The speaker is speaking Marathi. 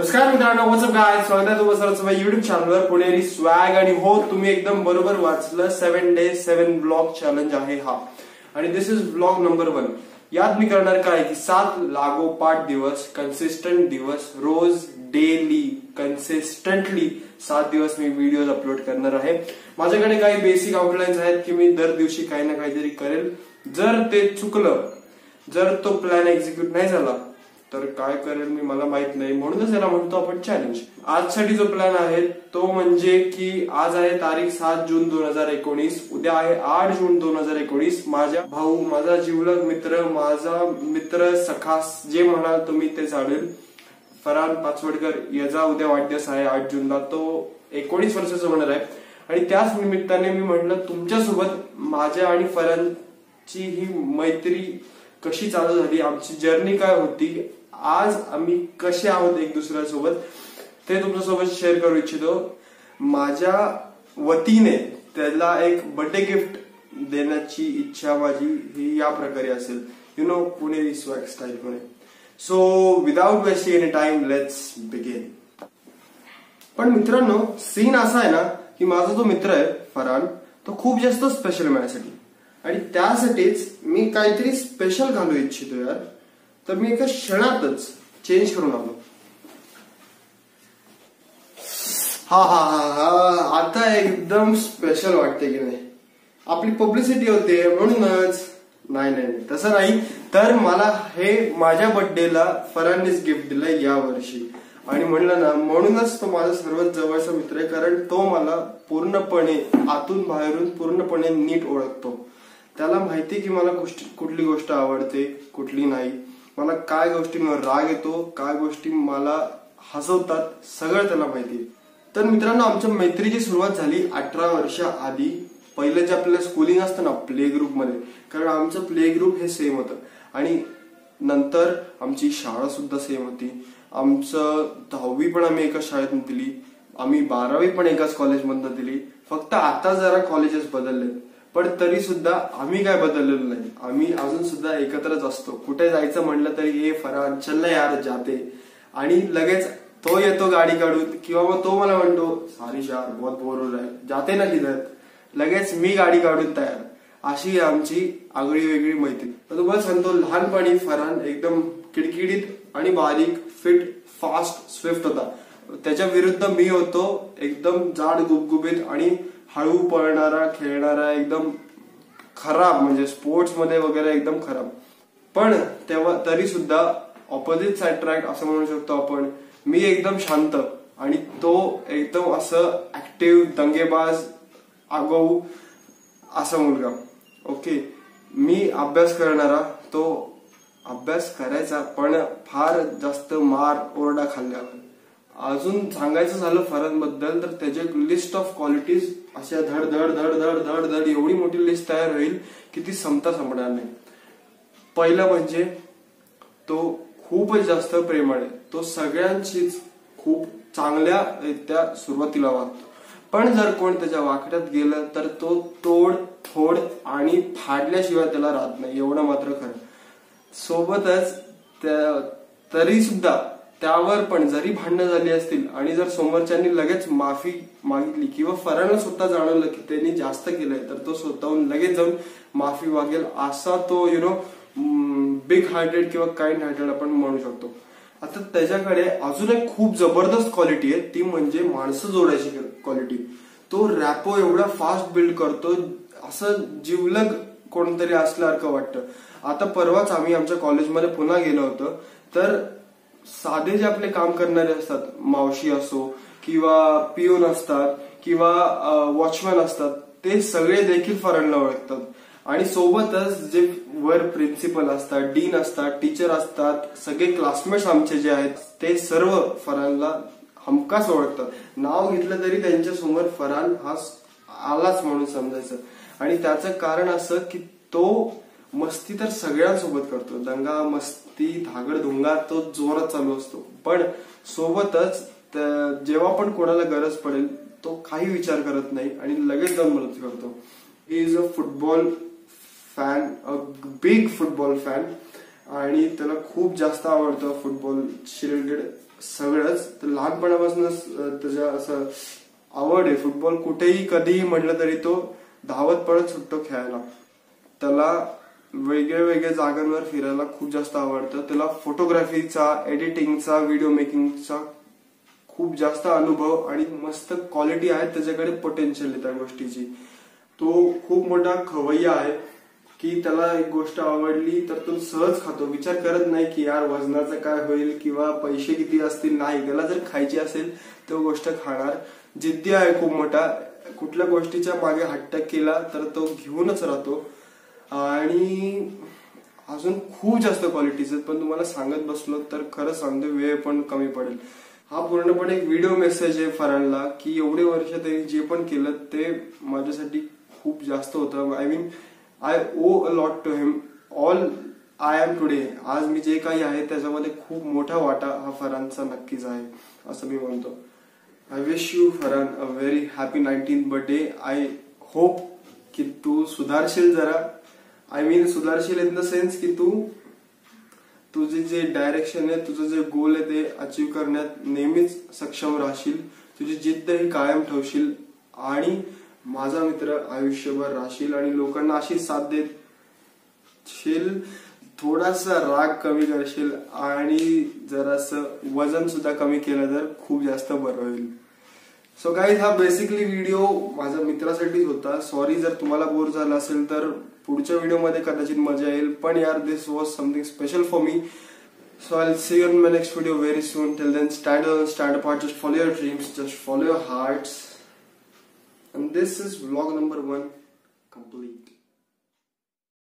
नमस्कार मित्रांनो व्हॉट्सअप काय स्वागत आहे तुम्हाला सर्वांचं युट्यूब चॅनलवर पुणेरी स्वॅग आणि हो तुम्ही एकदम बरोबर वाचलं. Seven day seven blog challenge आहे हा. आणि this is blog number one यात मी करणार काय की सात लागोपाठ दिवस कन्सिस्टंट दिवस रोज डेली कन्सिस्टंटली सात दिवस मी व्हिडिओ अपलोड करणार आहे. माझ्याकडे काही बेसिक आउटलाईन्स आहेत की मी दर दिवशी काही ना काहीतरी करेल. जर ते चुकलं जर तो प्लॅन एक्झिक्यूट नाही झाला तर काय करेल मी मला माहीत नाही. म्हणूनच याला म्हणतो आपण चॅलेंज आजसाठी जो प्लॅन आहे तो म्हणजे की आज आहे तारीख सात जून दोन हजार एकोणीस. उद्या आहे आठ जून दोन हजार एकोणीस. माझ्या भाऊ माझा जीवलग मित्र माझा मित्र सखास जे म्हणाल तुम्ही ते चालेल फरान पाचवडकर याचा उद्या वाढदिवस आहे आठ जूनला. तो एकोणीस वर्षाचा होणार आहे. आणि त्याच निमित्ताने मी म्हटलं तुमच्यासोबत माझ्या आणि फरहानची ही मैत्री कशी चालू झाली? आमची जर्नी काय होती? आज आम्ही कसे आहोत एक दुसऱ्यासोबत ते तुमच्यासोबत शेअर करू इच्छितो. माझ्या वतीने त्याला एक बर्थडे गिफ्ट देण्याची इच्छा माझी ही या प्रकारे असेल. You know Pune swag style Pune. So without wasting any time let's begin पण मित्रांनो सीन असा आहे ना की माझा जो मित्र आहे फरान तो खूप जास्त स्पेशल माझ्यासाठी. आणि त्यासाठीच मी काहीतरी स्पेशल घालू इच्छितो यार. तर मी एका क्षणातच चेंज करून आलो हा हा हा हा आता एकदम स्पेशल वाटते की नाही. आपली पब्लिसिटी होते म्हणूनच. नाही नाही नाही तसं नाही. तर मला हे माझ्या बर्थडेला फरांनीच गिफ्ट दिलंय या वर्षी. आणि म्हणलं ना म्हणूनच तो माझा सर्वात जवळचा मित्र आहे कारण तो मला पूर्णपणे आतून बाहेरून पूर्णपणे नीट ओळखतो. त्याला माहिती की मला कुठली गोष्ट आवडते कुठली नाही. मला काय गोष्टींवर राग येतो काय गोष्टी मला हसवतात सगळं त्याला माहिती तर मित्रांनो आमच्या मैत्रीची सुरुवात झाली अठरा वर्षा आधी. पहिलं जे आपल्याला स्कूलिंग असतं ना प्ले ग्रुपमध्ये. कारण आमचं प्ले ग्रुप हे सेम होतं. आणि नंतर आमची शाळा सुद्धा सेम होती. आमचं दहावी पण आम्ही एकाच शाळेतून दिली. आम्ही बारावी पण एकाच कॉलेजमधनं दिली. फक्त आता जरा कॉलेजेस बदलले पण तरी सुद्धा आम्ही काय बदललेलो नाही. आम्ही अजून सुद्धा एकत्रच असतो. कुठे जायचं म्हणलं तरी हे फरान चल यार जाते. आणि लगेच तो येतो गाडी काढून किंवा मग तो मला म्हणतो सॉरी शार बहुत बोर हो आहे जाते ना किधर लगेच मी गाडी काढून तयार. अशी आमची आगळी वेगळी मैत्री. तर तुम्हाला सांगतो लहानपणी फरहान एकदम किडकिडीत आणि बारीक फिट फास्ट स्विफ्ट होता. त्याच्या विरुद्ध मी होतो एकदम जाड गुबगुबीत आणि हळू पळणारा खेळणारा एकदम खराब म्हणजे स्पोर्ट्समध्ये वगैरे एकदम खराब. पण तेव्हा तरी सुद्धा ऑपोजिट साइड ट्रॅक असं म्हणू शकतो आपण. मी एकदम शांत आणि तो एकदम असं ऍक्टिव्ह दंगेबाज आगऊ असा मुलगा. ओके मी अभ्यास करणारा तो अभ्यास करायचा पण फार जास्त मार ओरडा खाल्ल्यावर. अजून सांगायचं झालं फरांबद्दल तर त्याचे लिस्ट ऑफ क्वालिटीज अशा धड धड धड धड धड धड एवढी मोठी लिस्ट तयार होईल की ती संपता संपणार नाही. पहिलं म्हणजे तो खूपच जास्त प्रेमळ आहे. तो सगळ्यांशीच खूप चांगल्या रित्या सुरुवातीला वागतो. पण जर कोण त्याच्या वाकड्यात गेलं तर तो तोड फोड आणि फाडल्याशिवाय त्याला राहत नाही. एवढं मात्र खरं. सोबतच तरी सुद्धा त्यावर पण जरी भांडणं झाली असतील आणि जर समोरच्यांनी लगेच माफी मागितली किंवा फरानं स्वतः जाणवलं की त्यांनी जास्त केलंय तर तो स्वतःहून लगेच जाऊन माफी मागेल असा तो यु नो बिग हार्टेड किंवा काइंड हार्टेड आपण म्हणू शकतो. आता त्याच्याकडे अजून एक खूप जबरदस्त क्वालिटी आहे ती म्हणजे माणसं जोडायची क्वालिटी तो रॅपो एवढा फास्ट बिल्ड करतो असं जीवलग कोणतरी असल्यासारखं वाटतं. आता परवाच आम्ही आमच्या कॉलेजमध्ये पुन्हा गेलो होतो तर साधे जे आपले काम करणारे असतात मावशी असो किंवा पिऊन असतात किंवा वॉचमॅन असतात ते सगळे देखील फरांना ओळखतात. आणि सोबतच जे वर प्रिन्सिपल असतात डीन असतात टीचर असतात सगळे क्लासमेट्स आमचे जे आहेत ते सर्व फरानला हमखास ओळखतात. नाव घेतलं तरी त्यांच्यासमोर फरान हा आलाच म्हणून समजायचं. आणि त्याचं कारण असं की तो मस्ती तर सगळ्यांसोबत करतो. दंगा मस्ती धागड धुंगा तो जोरात चालू असतो. पण सोबतच जेव्हा पण कोणाला गरज पडेल तो काही विचार करत नाही आणि लगेच जाऊन मदत करतो. He is a football fan a big football fan आणि त्याला खूप जास्त आवडतं फुटबॉल रिलेटेड सगळंच. तर लहानपणापासूनच त्याच्या असं आवड आहे. फुटबॉल कुठेही कधीही म्हटलं तरी तो धावत पडत सुटतो खेळायला. त्याला वेगळ्या वेगळ्या जागांवर फिरायला खूप जास्त आवडतं. त्याला फोटोग्राफीचा एडिटिंगचा व्हिडिओ मेकिंगचा खूप जास्त अनुभव आणि मस्त क्वालिटी आहे. त्याच्याकडे पोटेन्शियल आहे त्या गोष्टीची. तो खूप मोठा खवय्या आहे की त्याला एक गोष्ट आवडली तर तो सहज खातो. विचार करत नाही की यार वजनाचं काय होईल किंवा पैसे किती असतील नाही. त्याला जर खायची असेल तो गोष्ट खाणार. जिद्दी आहे खूप मोठा. कुठल्या गोष्टीच्या मागे हट्ट केला तर तो घेऊनच राहतो. आणि अजून खूप जास्त क्वालिटीज आहेत. पण तुम्हाला सांगत बसलो तर खरं सांगतो वेळ पण कमी पडेल. हा पूर्णपणे एक व्हिडिओ मेसेज आहे फरानला की एवढे वर्ष त्यांनी जे पण केलं ते माझ्यासाठी खूप जास्त होतं. I mean I owe a lot to him all I am today आज मी जे काही आहे त्याच्यामध्ये खूप मोठा वाटा हा फरानचा नक्कीच आहे असं मी म्हणतो. I wish you Farhan a very happy nineteen birthday I hope की तू सुधारशील जरा. आय मीन सुधारशील इन द सेन्स की तू तुझे जे डायरेक्शन आहे तुझं जे गोल आहे ते अचीव करण्यात नेहमीच सक्षम राहशील. तुझी जिद्द ही कायम ठेवशील आणि माझा मित्र आयुष्यभर राहशील आणि लोकांना अशी साथ देशील. थोडासा राग कमी करशील आणि जरासं वजन सुद्धा कमी केलं तर खूप जास्त बरं होईल. सो काही हा बेसिकली व्हिडिओ माझ्या मित्रासाठीच होता. सॉरी जर तुम्हाला बोर झाला असेल तर पुढच्या व्हिडिओमध्ये कदाचित मजा येईल. पण यार this was something special for me so I see in my next video very soon till then stand on stand apart just follow your dreams just follow your hearts and this is vlog number one complete.